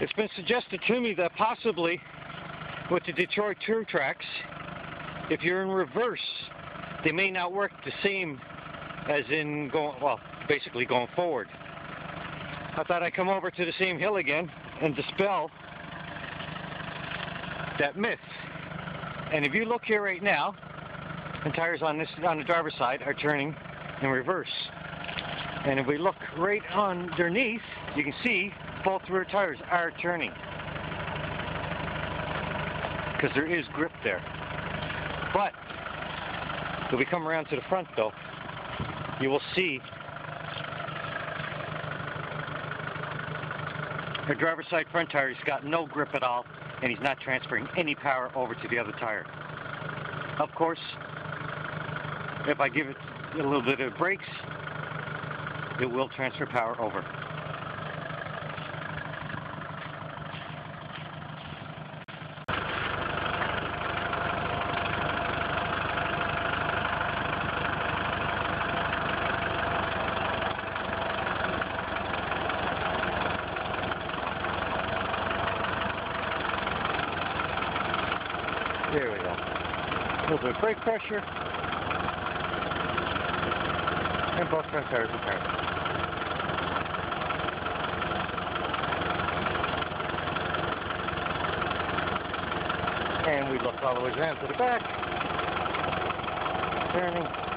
It's been suggested to me that possibly with the Detroit Truetracs, if you're in reverse, they may not work the same as in going, well, basically going forward. I thought I'd come over to the same hill again and dispel that myth. And if you look here right now, the tires on this on the driver's side are turning in reverse. And if we look right underneath, you can see both rear tires are turning. Because there is grip there. But, if we come around to the front though, you will see the driver's side front tire has got no grip at all and he's not transferring any power over to the other tire. Of course, if I give it a little bit of brakes, it will transfer power over. There we go. A little bit of brake pressure. And both front tires are. And we look all the way down to the back. Turning.